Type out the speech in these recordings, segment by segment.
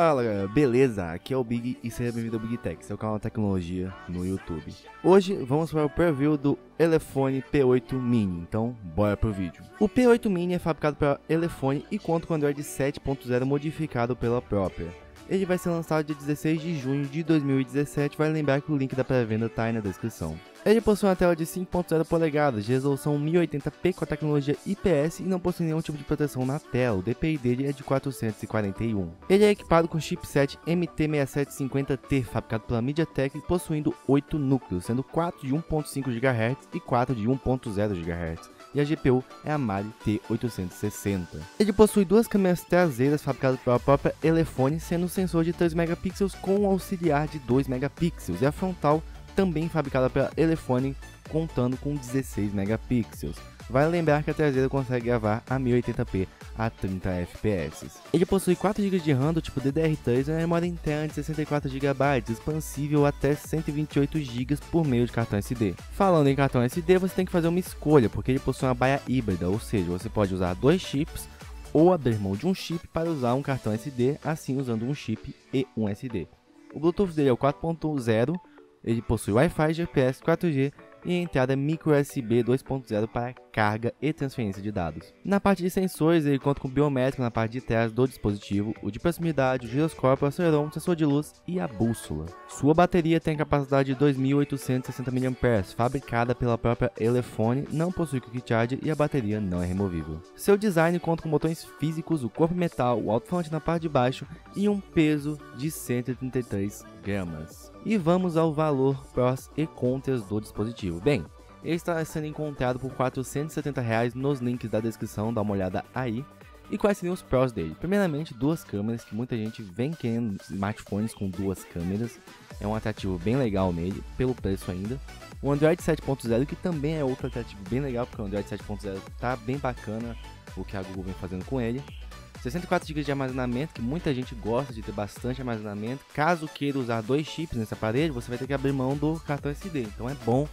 Fala galera, beleza? Aqui é o Big e seja bem-vindo ao Big Tech, seu canal de tecnologia no YouTube. Hoje vamos para o preview do Elefone P8 Mini, então bora pro vídeo. O P8 Mini é fabricado pela Elefone e conta com Android 7.0 modificado pela própria. Ele vai ser lançado dia 16 de junho de 2017, vale lembrar que o link da pré-venda está aí na descrição. Ele possui uma tela de 5.0 polegadas, de resolução 1080p com a tecnologia IPS e não possui nenhum tipo de proteção na tela, o DPI dele é de 441. Ele é equipado com chipset MT6750T, fabricado pela MediaTek, possuindo 8 núcleos, sendo 4 de 1.5 GHz e 4 de 1.0 GHz e a GPU é a Mali T860. Ele possui duas câmeras traseiras fabricadas pela própria Elefone, sendo um sensor de 3 megapixels com um auxiliar de 2 megapixels e a frontal também fabricada pela Elefone, contando com 16 megapixels. Vale lembrar que a traseira consegue gravar a 1080p a 30 fps. Ele possui 4 GB de RAM do tipo DDR3 e uma memória interna de 64 GB, expansível até 128 GB por meio de cartão SD. Falando em cartão SD, você tem que fazer uma escolha, porque ele possui uma baia híbrida, ou seja, você pode usar dois chips ou abrir mão de um chip para usar um cartão SD, assim usando um chip e um SD. O Bluetooth dele é o 4.0 ele possui Wi-Fi, GPS, 4G e entrada micro USB 2.0 para carga e transferência de dados. Na parte de sensores, ele conta com biométrico na parte de trás do dispositivo, o de proximidade, o giroscópio, o acelerômetro, o sensor de luz e a bússola. Sua bateria tem capacidade de 2.860 mAh, fabricada pela própria Elefone, não possui quick charge e a bateria não é removível. Seu design conta com botões físicos, o corpo metal, o alto-falante na parte de baixo e um peso de 133 gramas. E vamos ao valor prós e contras do dispositivo. Bem, está sendo encontrado por 470 reais nos links da descrição, dá uma olhada aí. E quais seriam os prós dele? Primeiramente, duas câmeras, que muita gente vem querendo smartphones com duas câmeras. É um atrativo bem legal nele, pelo preço ainda. O Android 7.0, que também é outro atrativo bem legal, porque o Android 7.0 tá bem bacana o que a Google vem fazendo com ele. 64 GB de armazenamento, que muita gente gosta de ter bastante armazenamento. Caso queira usar dois chips nesse aparelho, você vai ter que abrir mão do cartão SD. Então é bom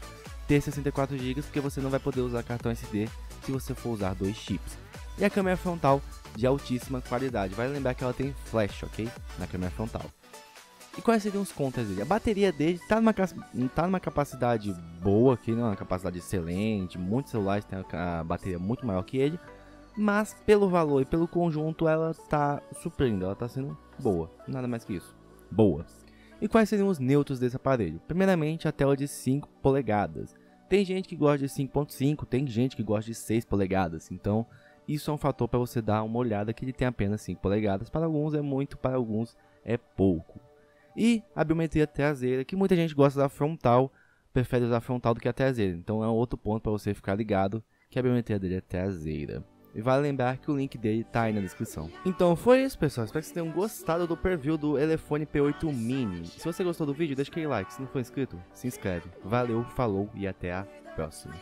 ter 64 GB, porque você não vai poder usar cartão SD se você for usar dois chips. E a câmera frontal de altíssima qualidade. Vale lembrar que ela tem flash, ok? Na câmera frontal. E quais seriam os contras dele? A bateria dele está numa, tá numa capacidade boa aqui, não é uma capacidade excelente. Muitos celulares têm a bateria muito maior que ele mas pelo valor e pelo conjunto ela tá surpreendendo, ela tá sendo boa, nada mais que isso, boa. E quais seriam os neutros desse aparelho? Primeiramente a tela de 5 polegadas. Tem gente que gosta de 5.5, tem gente que gosta de 6 polegadas, então isso é um fator para você dar uma olhada que ele tem apenas 5 polegadas, para alguns é muito, para alguns é pouco. E a biometria traseira, que muita gente gosta da frontal, prefere usar a frontal do que a traseira, então é outro ponto para você ficar ligado que a biometria dele é traseira. E vale lembrar que o link dele tá aí na descrição. Então foi isso, pessoal. Espero que vocês tenham gostado do preview do Elefone P8 Mini. Se você gostou do vídeo, deixa aquele like. Se não for inscrito, se inscreve. Valeu, falou e até a próxima.